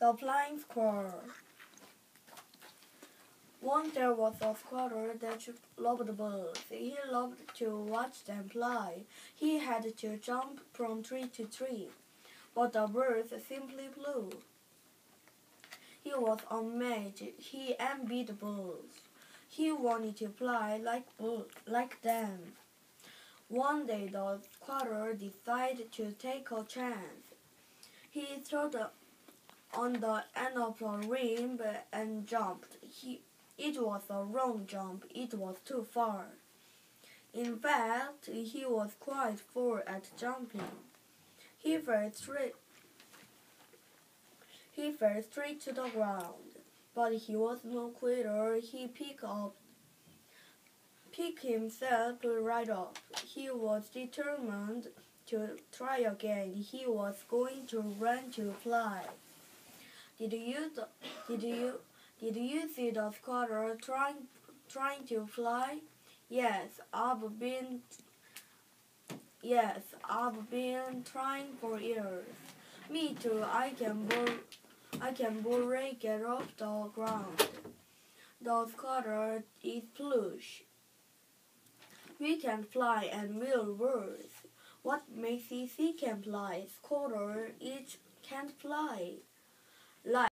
The Flying Squirrel. Once there was a squirrel that loved birds. He loved to watch them fly. He had to jump from tree to tree, but the birds simply flew. He was amazed. He envied the birds. He wanted to fly like like them. One day the squirrel decided to take a chance. He stood on the end of a limb and jumped. He, it was a wrong jump. It was too far. In fact, he was quite poor at jumping. He fell straight. He fell straight to the ground. But he was no quitter. He picked up, picked himself right up. He was determined to try again. He was going to run to fly. Did you did you did you see the squirrel trying trying to fly? Yes, I've been Yes, I've been trying for years. Me too. I can bur- I can barely get off the ground. The squirrel is plush. We can fly and we're birds. What makes it he can fly? Squirrel each can't fly. Like